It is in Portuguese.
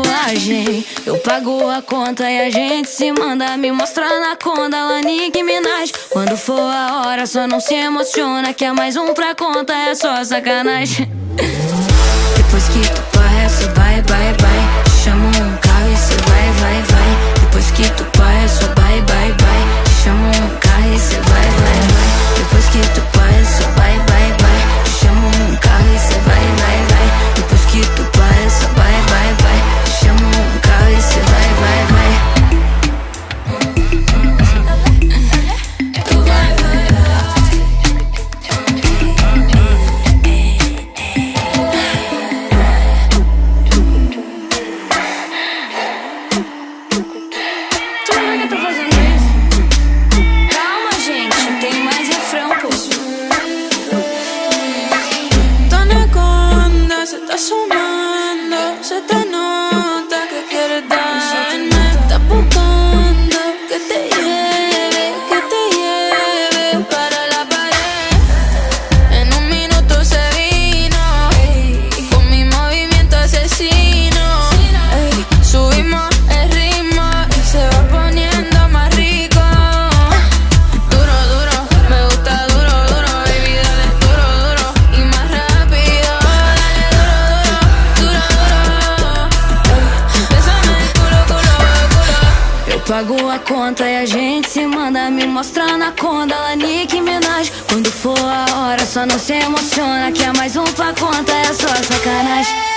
tatuagem. Eu pago a conta e a gente se manda me mostrar na conda, Lanik Minaj. Quando for a hora, só não se emociona que é mais um pra conta, é só sacanagem. Pago a conta e a gente se manda. Me mostra na conda, ela Nick Minaj Quando for a hora, só não se emociona Que é mais um pra conta, é só sacanagem.